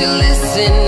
to listen,